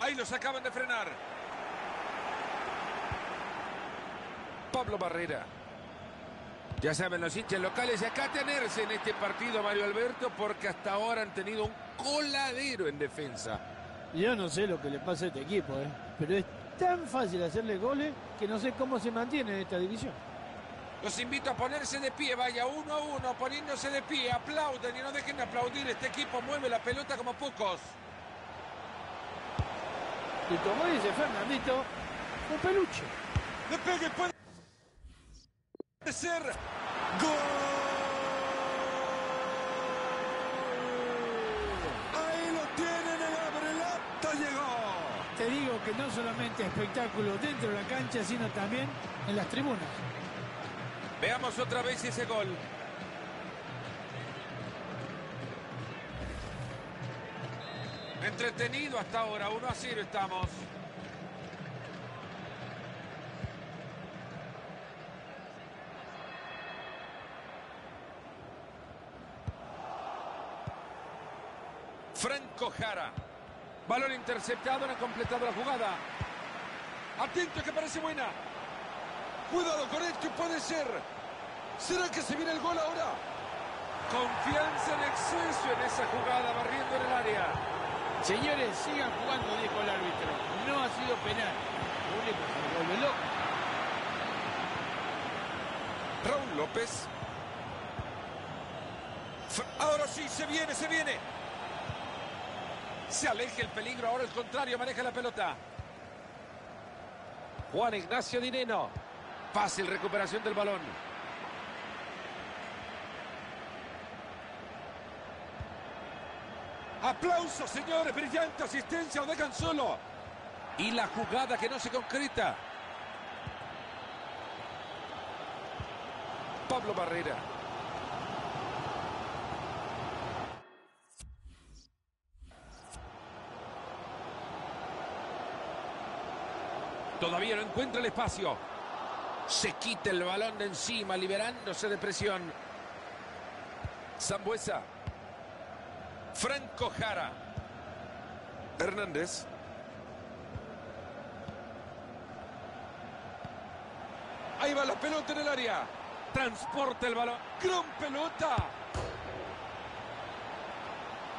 Ahí los acaban de frenar. Pablo Barrera. Ya saben los hinchas locales, y acá tenerse en este partido, Mario Alberto, porque hasta ahora han tenido un coladero en defensa. Yo no sé lo que le pasa a este equipo, ¿eh? pero es tan fácil hacerle goles que no sé cómo se mantiene en esta división. Los invito a ponerse de pie, vaya uno a uno, poniéndose de pie, aplauden y no dejen de aplaudir. Este equipo mueve la pelota como pocos. Y como dice Fernandito, un peluche. Le pegue, puede ser. ¡Gol! Ahí lo tienen, el abrelato llegó. Te digo que no solamente espectáculo dentro de la cancha, sino también en las tribunas. Veamos otra vez ese gol. Entretenido hasta ahora, 1 a 0 estamos. Franco Jara. Balón interceptado, no ha completado la jugada. Atento que parece buena. Cuidado con esto, puede ser. ¿Será que se viene el gol ahora? Confianza en exceso en esa jugada, barriendo en el área. Señores, sigan jugando, dijo el árbitro. No ha sido penal. Raúl López. Ahora sí, se viene, se viene. Se aleja el peligro, ahora el contrario, maneja la pelota. Juan Ignacio Dineno. Fácil recuperación del balón. Aplausos, señores, brillante asistencia, lo dejan solo. Y la jugada que no se concreta. Pablo Barrera. Todavía no encuentra el espacio. Se quita el balón de encima, liberándose de presión. Zambuesa. Franco Jara. Hernández. Ahí va la pelota en el área. Transporta el balón. Gran pelota.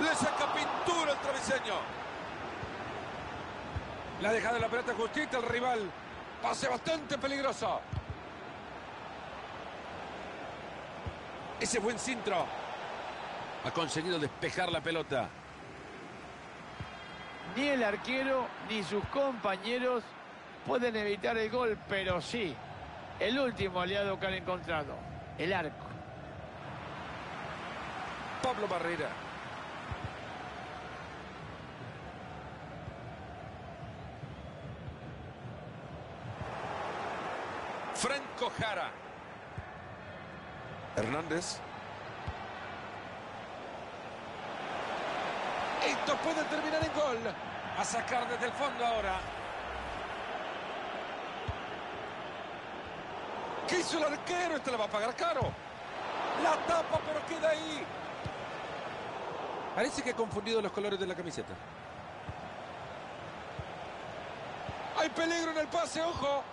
Le saca pintura al traveseño. La ha dejado la pelota justita el rival. Pase bastante peligroso. Ese buen cintro. Ha conseguido despejar la pelota. Ni el arquero ni sus compañeros pueden evitar el gol, pero sí el último aliado que han encontrado, el arco. Pablo Barrera. Franco Jara. Hernández. Esto puede terminar en gol. A sacar desde el fondo ahora. ¿Qué hizo el arquero? Este la va a pagar caro. La tapa, pero queda ahí. Parece que ha confundido los colores de la camiseta. Hay peligro en el pase, ojo.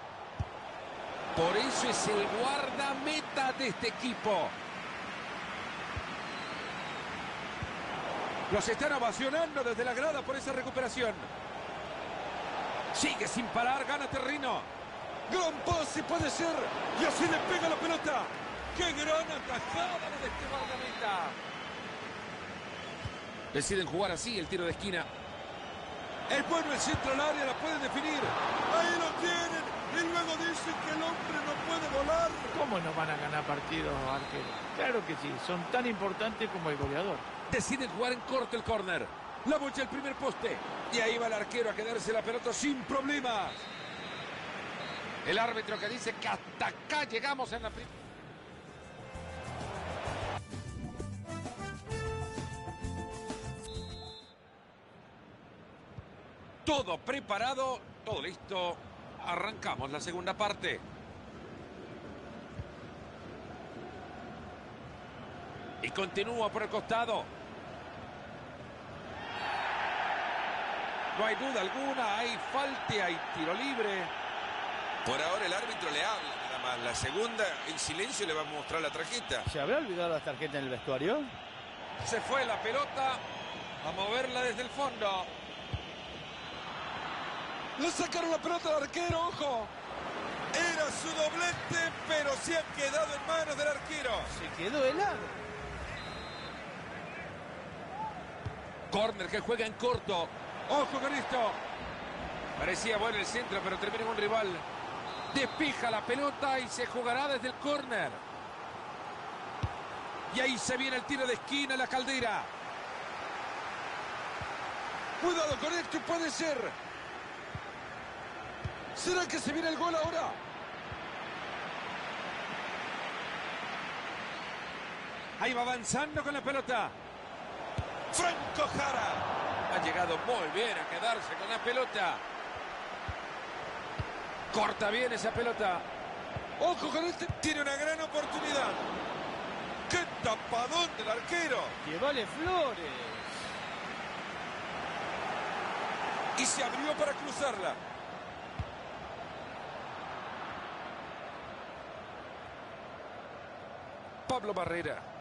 Por eso es el guardameta de este equipo. Los están ovacionando desde la grada por esa recuperación. Sigue sin parar, gana Terrino. Gran pase puede ser. Y así le pega la pelota. ¡Qué gran atajada de este guardameta! Deciden jugar así el tiro de esquina. Es bueno el centro al área, la pueden definir. Ahí lo tienen. Y luego dicen que el hombre no puede volar. ¿Cómo no van a ganar partidos, arquero? Claro que sí, son tan importantes como el goleador. Deciden jugar en corto el córner. La bocha el primer poste. Y ahí va el arquero a quedarse la pelota sin problemas. El árbitro que dice que hasta acá llegamos en la primera. Todo preparado, todo listo. Arrancamos la segunda parte. Y continúa por el costado. No hay duda alguna, hay falta, hay tiro libre. Por ahora el árbitro le habla nada más. La segunda, en silencio, le va a mostrar la tarjeta. ¿Se habrá olvidado la tarjeta en el vestuario? Se fue la pelota a moverla desde el fondo. Le sacaron la pelota al arquero, ojo. Era su doblete, pero se ha quedado en manos del arquero. Se quedó helado. Corner que juega en corto. Ojo con esto. Parecía bueno el centro, pero termina en un rival. Despija la pelota y se jugará desde el córner. Y ahí se viene el tiro de esquina, la caldera. Cuidado con esto, puede ser. ¿Será que se viene el gol ahora? Ahí va avanzando con la pelota. Franco Jara. Ha llegado muy bien a quedarse con la pelota. Corta bien esa pelota. Ojo con este. Tiene una gran oportunidad. ¡Qué tapadón del arquero! Que vale Flores. Y se abrió para cruzarla. Pablo Barrera.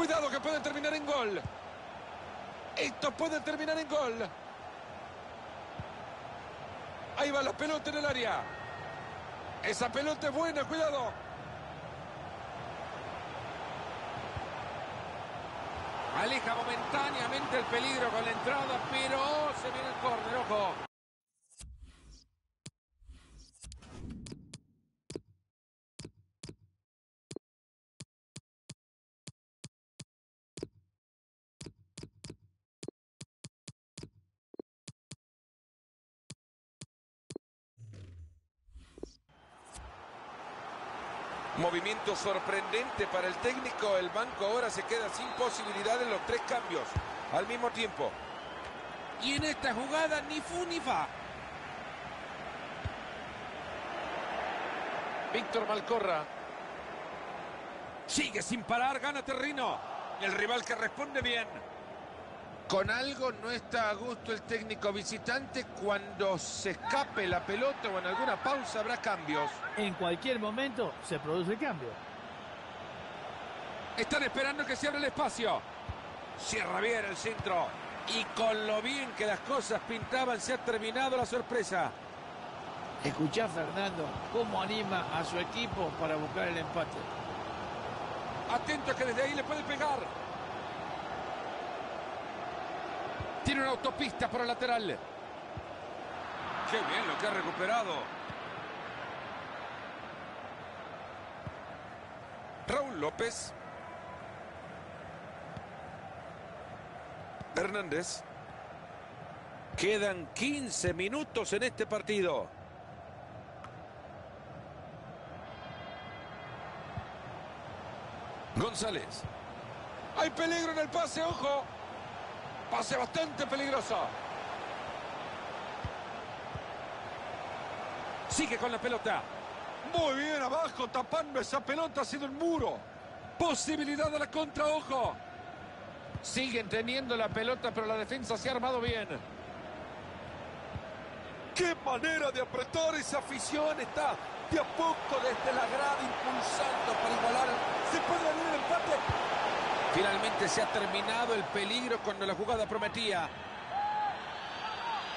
Cuidado que puede terminar en gol. Esto puede terminar en gol. Ahí va la pelota en el área. Esa pelota es buena, cuidado. Aleja momentáneamente el peligro con la entrada, pero se viene el córner, ojo. Movimiento sorprendente para el técnico. El banco ahora se queda sin posibilidad en los tres cambios al mismo tiempo. Y en esta jugada ni fu ni fa. Víctor Malcorra. Sigue sin parar, gana terreno. El rival que responde bien. Con algo no está a gusto el técnico visitante. Cuando se escape la pelota o en alguna pausa habrá cambios. En cualquier momento se produce el cambio. Están esperando que se abra el espacio. Cierra bien el centro. Y con lo bien que las cosas pintaban, se ha terminado la sorpresa. Escuchá, Fernando, cómo anima a su equipo para buscar el empate. Atento que desde ahí le puede pegar. Tiene una autopista por el lateral. Qué bien lo que ha recuperado. Raúl López. Hernández. Quedan 15 minutos en este partido. González. Hay peligro en el pase, ojo. Pase bastante peligroso. Sigue con la pelota. Muy bien abajo, tapando esa pelota, ha sido el muro. Posibilidad de la contra, ojo. Siguen teniendo la pelota, pero la defensa se ha armado bien. ¡Qué manera de apretar esa afición! Está de a poco desde la grada impulsando para igualar. ¿Se puede venir el empate? Finalmente se ha terminado el peligro cuando la jugada prometía.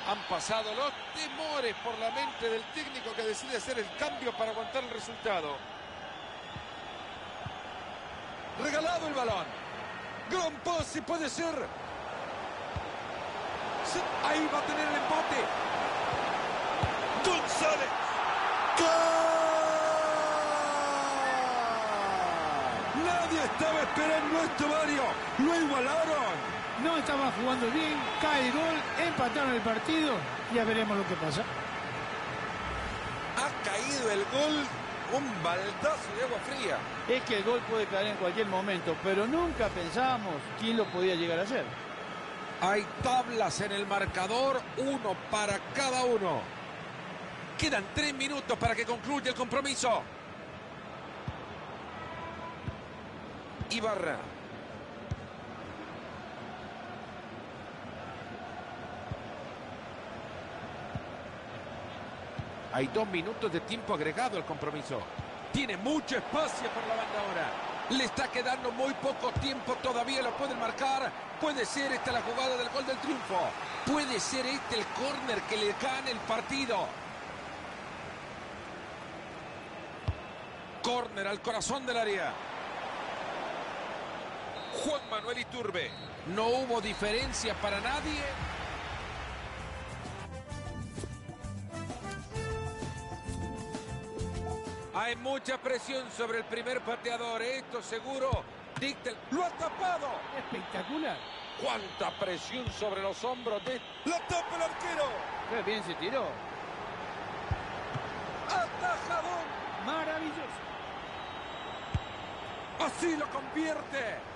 Han pasado los temores por la mente del técnico que decide hacer el cambio para aguantar el resultado. Regalado el balón. Gran pase puede ser. Ahí va a tener el empate. González. ¡Gol! Nadie estaba esperando esto, Mario. Lo igualaron. No estaba jugando bien, cae el gol, empataron el partido. Ya veremos lo que pasa. Ha caído el gol, un baldazo de agua fría. Es que el gol puede caer en cualquier momento, pero nunca pensábamos quién lo podía llegar a hacer. Hay tablas en el marcador, uno para cada uno. Quedan tres minutos para que concluya el compromiso. Ibarra. Hay dos minutos de tiempo agregado al compromiso. Tiene mucho espacio por la banda ahora. Le está quedando muy poco tiempo, todavía lo pueden marcar. Puede ser esta la jugada del gol del triunfo. Puede ser este el córner que le gane el partido. Córner al corazón del área. Juan Manuel Iturbe. No hubo diferencia para nadie. Hay mucha presión sobre el primer pateador. Esto seguro dicta el- ¡Lo ha tapado! Espectacular. ¡Cuánta presión sobre los hombros de... ¡La tapa el arquero! Qué bien se tiró. ¡Atajadón! Maravilloso. Así lo convierte.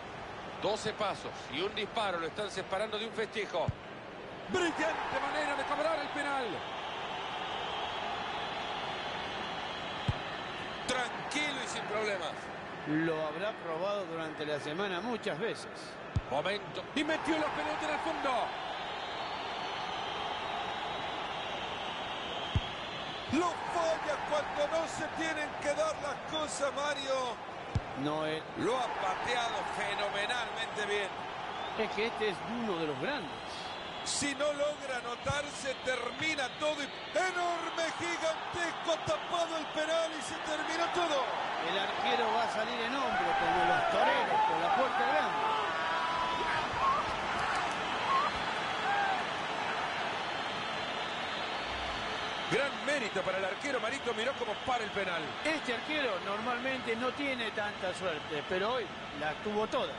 12 pasos y un disparo lo están separando de un festejo. Brillante manera de cobrar el penal. Tranquilo y sin problemas. Lo habrá probado durante la semana muchas veces. Momento. Y metió la pelota en el fondo. Lo falla cuando no se tienen que dar las cosas, Mario. No es, Lo ha pateado fenomenalmente bien. es que este es uno de los grandes. Si no logra anotarse, termina todo. y- Enorme, gigantesco, tapado el penal y se terminó todo. El arquero va a salir en hombro como los toreros por la puerta grande. Gran mérito para el arquero Marito. Miró cómo para el penal. Este arquero normalmente no tiene tanta suerte, pero hoy la tuvo toda.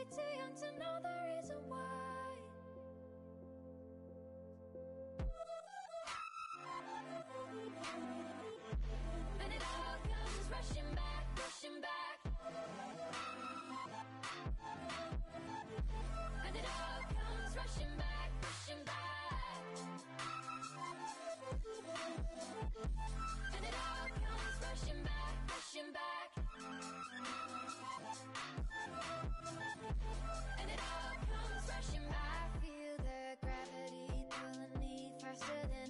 Way too young faster than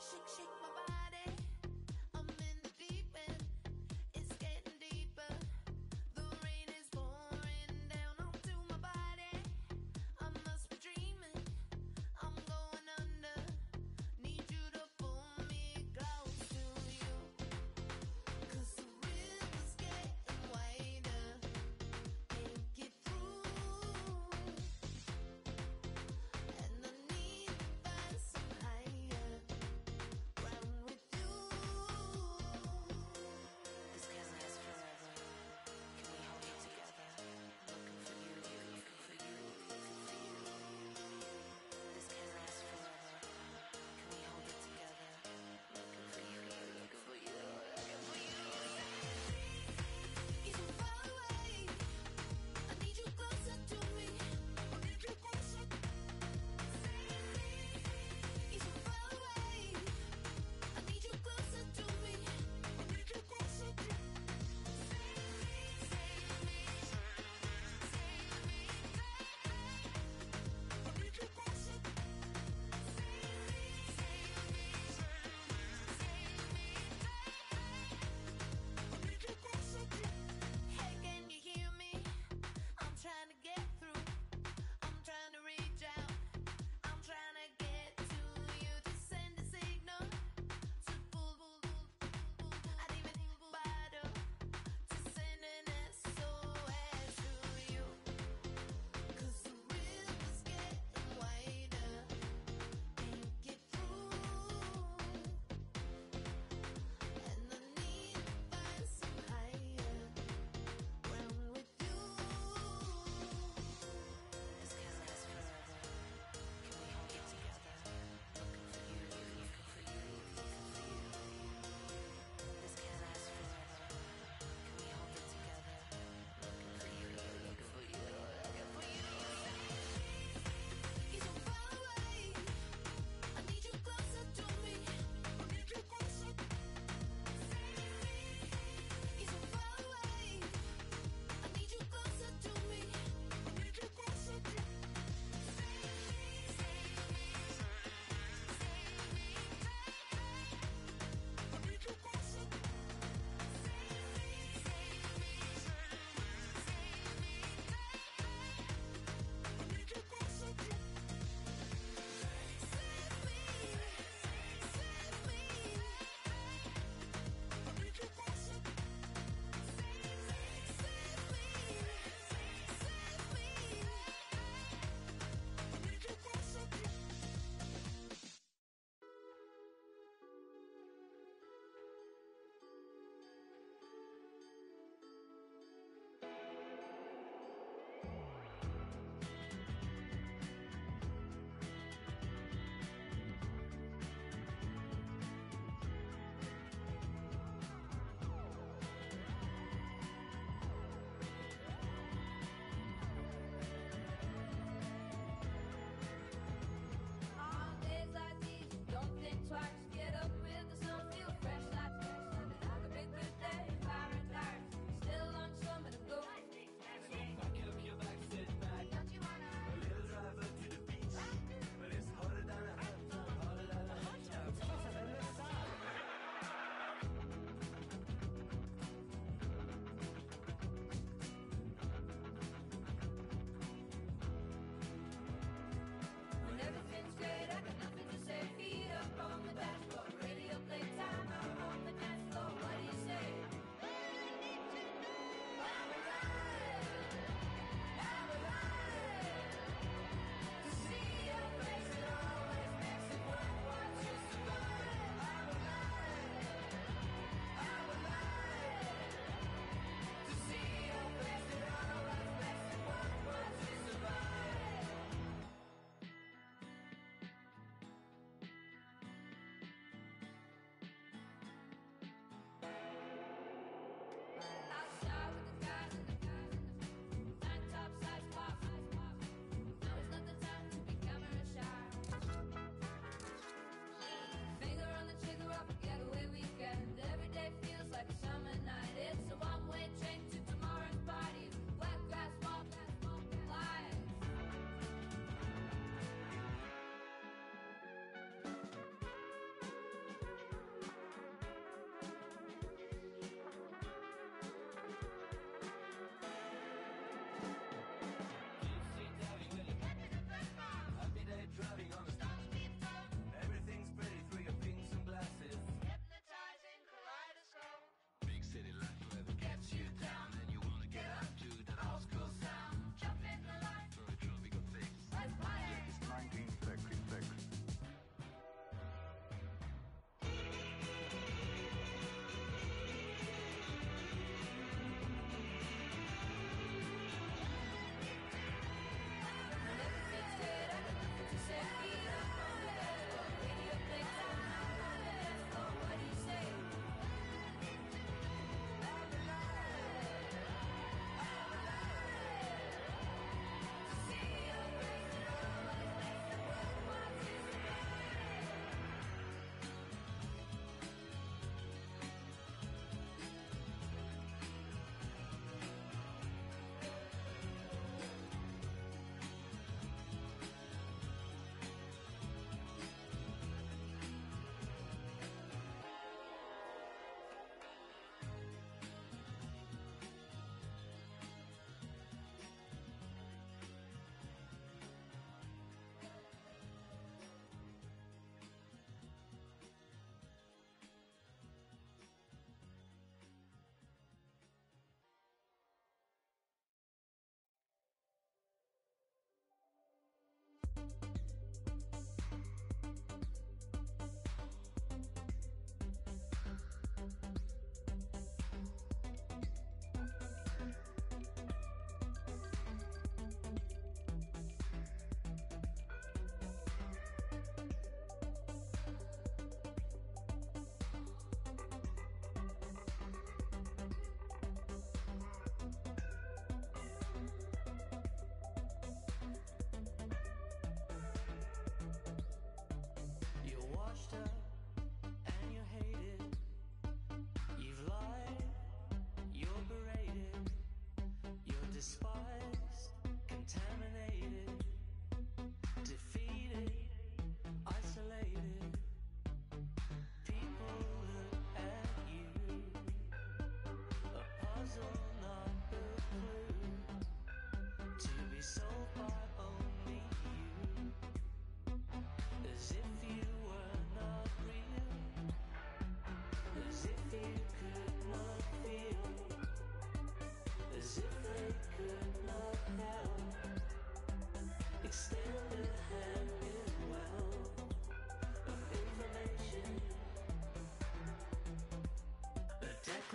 Shake, shake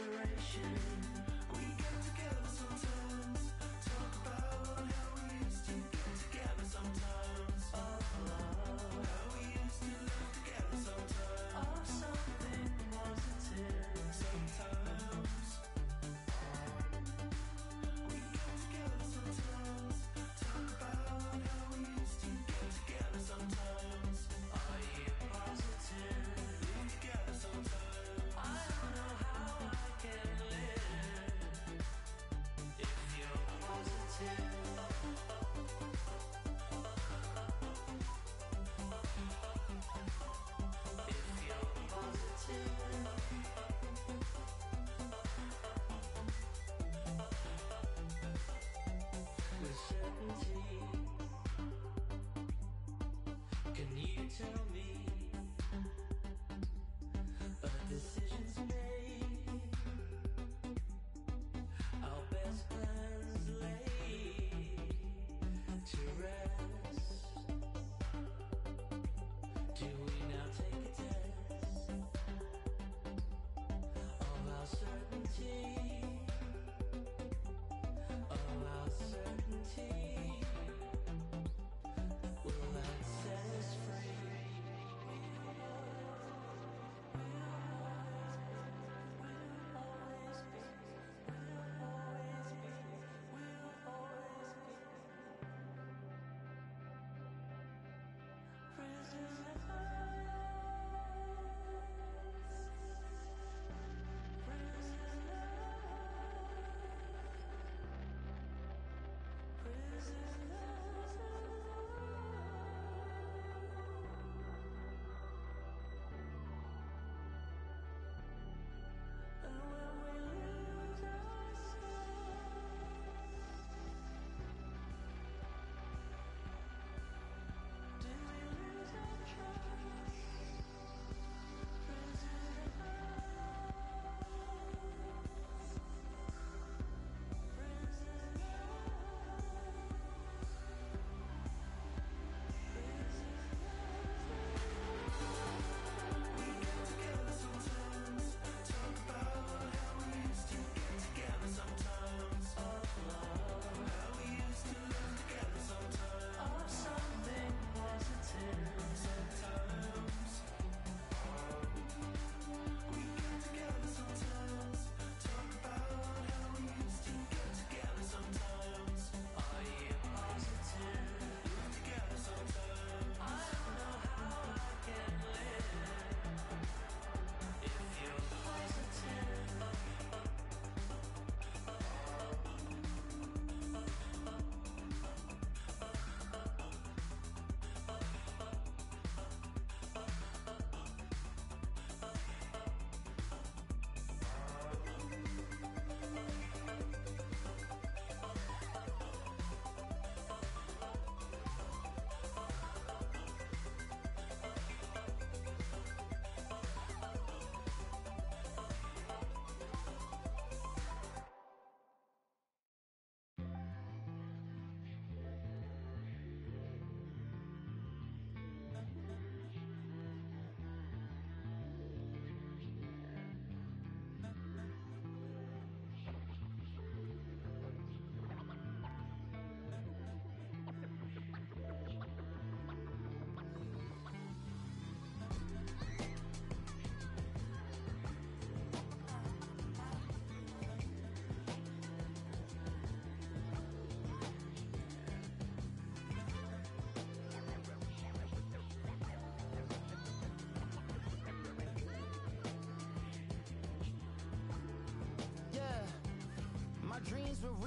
desperation Can you tell me?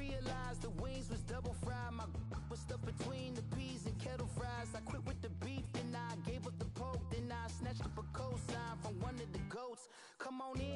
Realized, the wings was double fried. My was stuck between the peas and kettle fries. I quit with the beef, then I gave up the pork, then I snatched up a cosign from one of the goats. Come on in,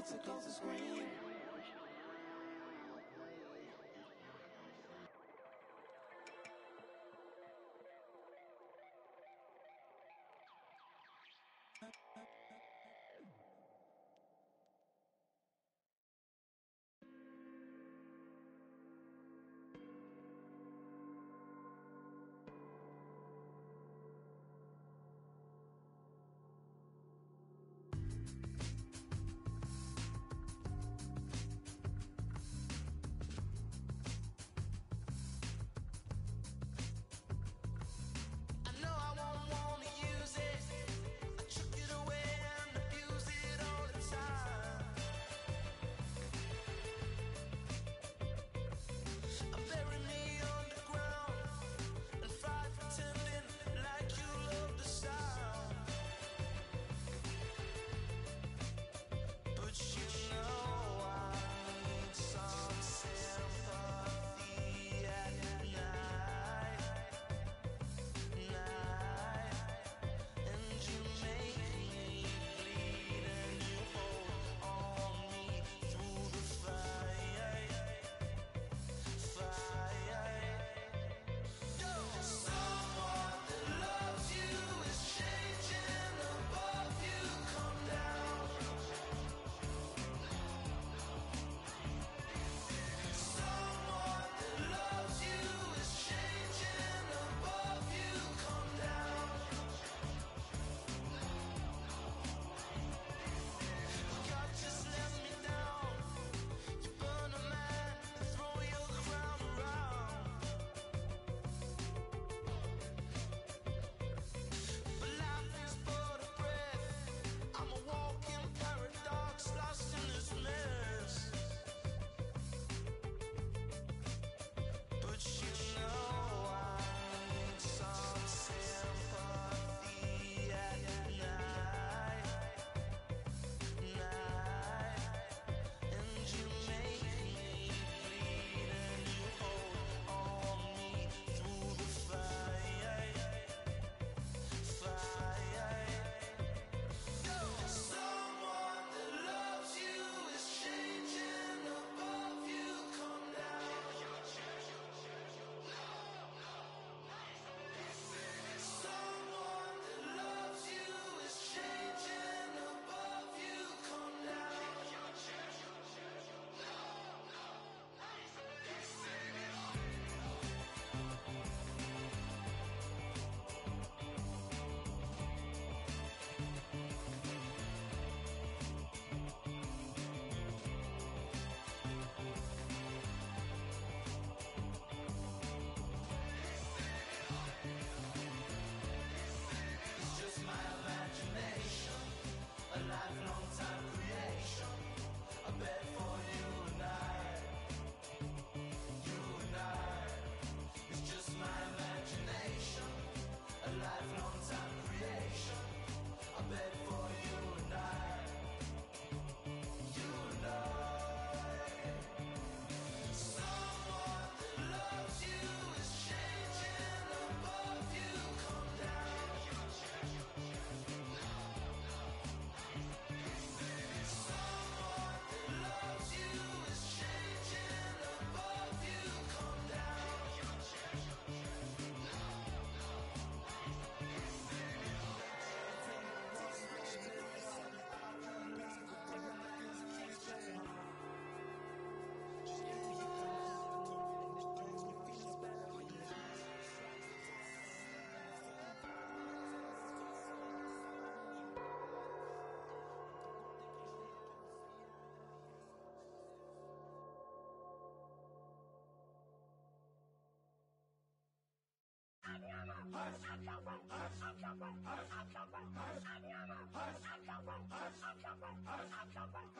kids against the screen.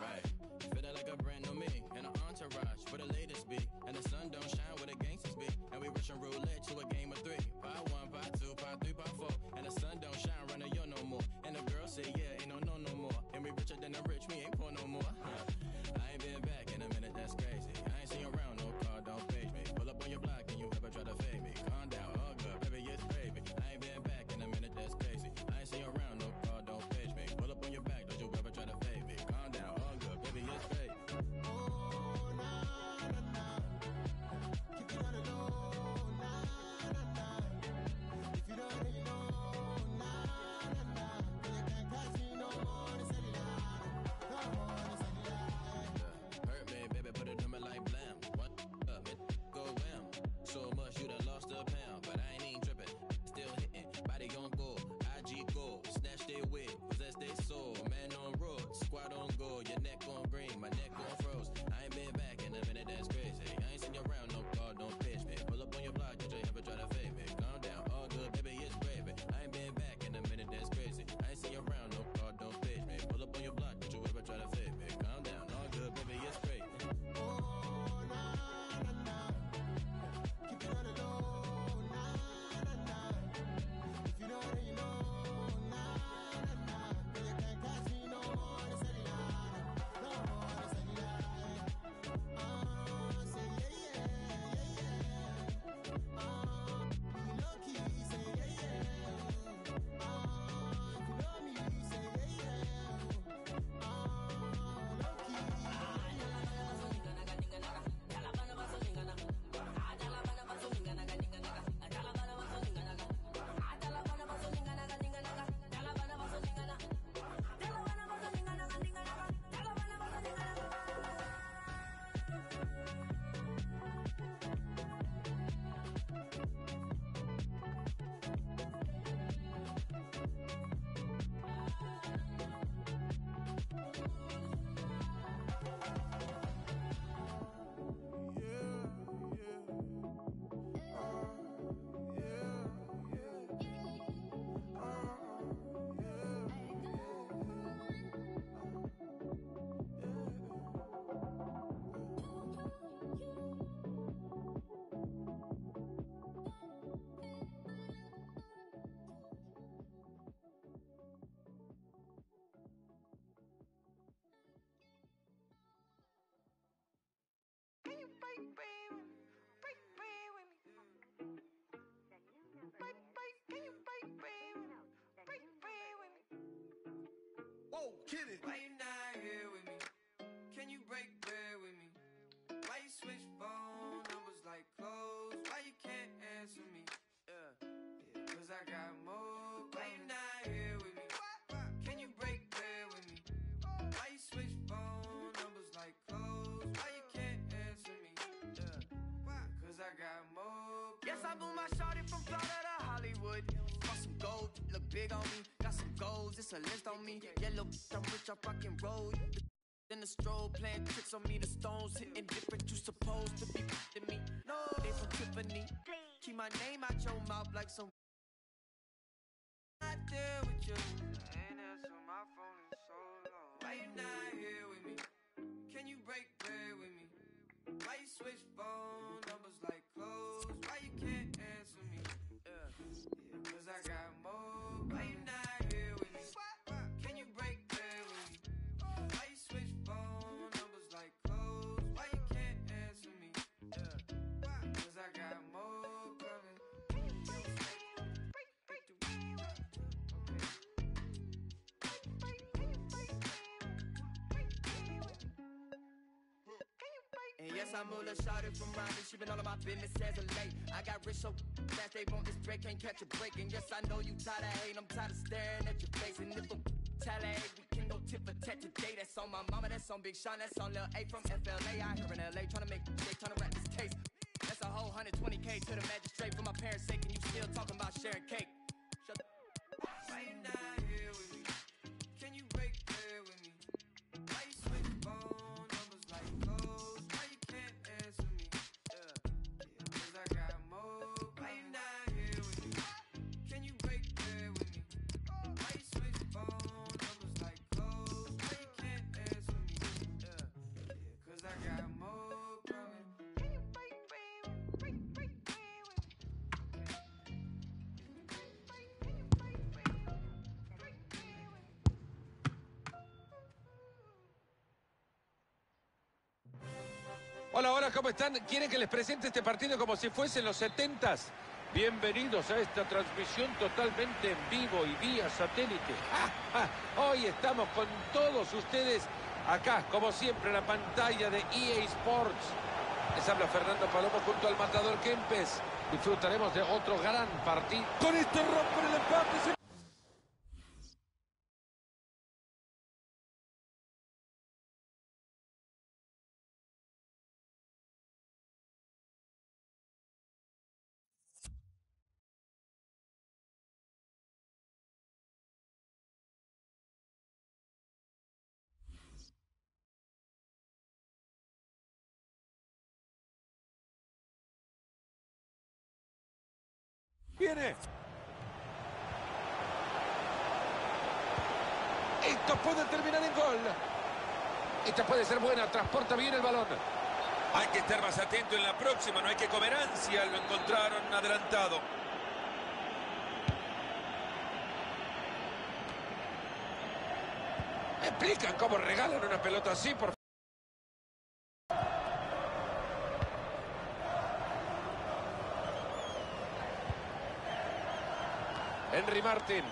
Right. Feeling like a brand new me and an entourage where the latest be. And the sun don't shine where the gangsters be. And we rushing roulette to a game of three. Whoa, kid it. Why you not here with me? Can you break bread with me? Why you switch phone numbers like clothes? Why you can't answer me? Yeah, yeah. Cause I got more. Why you not here with me? Can you break bread with me? Why you switch phone numbers like clothes? Why you can't answer me? Yeah, cause I got more. Yes, I blew my shorty from Florida to Hollywood. Got some gold, look big on me. Got some goals, it's a list on me. Yellow, I'm rich, I rock and roll. Then the stroll, playing tricks on me, the stones hitting different. You supposed to be to me. No, they from Tiffany. Keep my name out your mouth like some. Not there with you. I ain't answer my phone in so long. Why you not here with me? Can you break bread with me? Why you switch phone numbers like clothes? Why you can't answer me? Yeah, yeah, cause I got yes, I'm Mula Shawty from Rhyming. She been all of my business as of late. I got rich so fast they want this break, can't catch a break. And yes, I know you tired of hating, I'm tired of staring at your face. And if I'm tally, we can go tip for tat today. That's on my mama, that's on Big Sean, that's on Lil A from FLA. I here in LA trying to make they trying to rap this case. That's a whole 120k to the magistrate for my parents' sake. And you still talking about sharing cake. ¿Cómo están? ¿Quieren que les presente este partido como si fuesen los 70s? Bienvenidos a esta transmisión totalmente en vivo y vía satélite. Ah, ah, Hoy estamos con todos ustedes acá, como siempre, en la pantalla de EA Sports. Les habla Fernando Palomo junto al matador Kempes. Disfrutaremos de otro gran partido. Con esto rompen el empate. se- Viene. Esto puede terminar en gol. Esta puede ser buena. Transporta bien el balón. Hay que estar más atento en la próxima, no hay que comer ansia, lo encontraron adelantado. ¿Me explican cómo regalan una pelota así, por Henry Martin.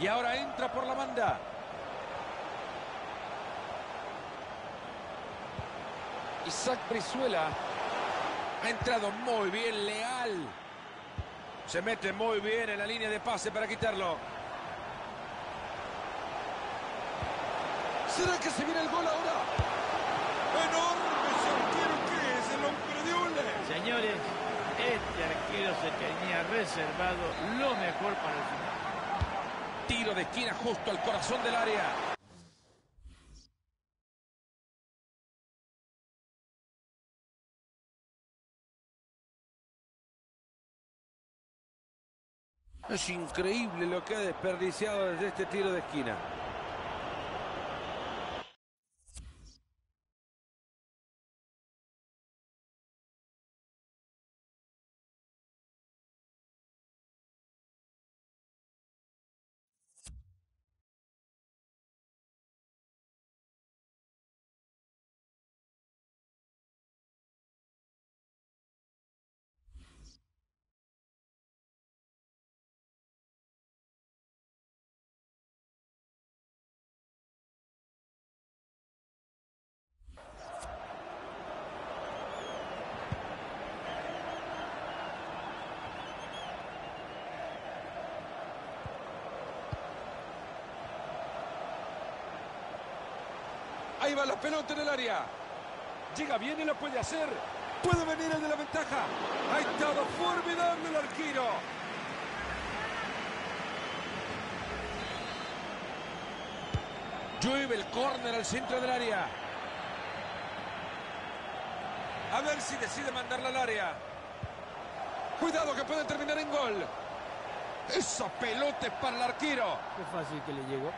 Y ahora entra por la banda. Isaac Brizuela. Ha entrado muy bien, leal. Se mete muy bien en la línea de pase para quitarlo. ¿Será que se viene el gol ahora? ¡Enorme arquero que es el hombre de Ole! Señores, este arquero se tenía reservado lo mejor para el final. Tiro de esquina justo al corazón del área. Es increíble lo que ha desperdiciado desde este tiro de esquina. Ahí la pelota en el área. Llega bien y lo puede hacer. Puede venir el de la ventaja. Ha estado formidable el arquero. Llueve el córner al centro del área. A ver si decide mandarla al área. Cuidado que puede terminar en gol. Esa pelota es para el arquero. Qué fácil que le llegó.